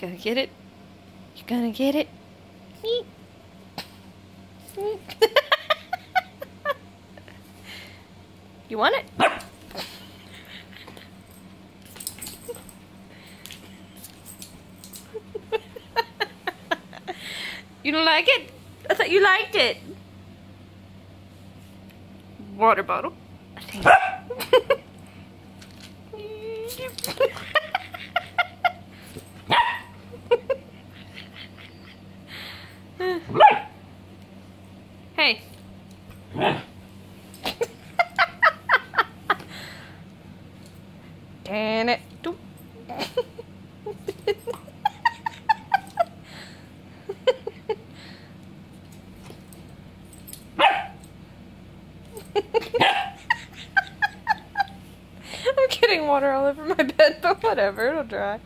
gonna get it? You gonna get it? Meep. Meep. you want it? you don't like it? I thought you liked it. Water bottle. I think. Hey. Damn it. I'm getting water all over my bed, but whatever, it'll dry.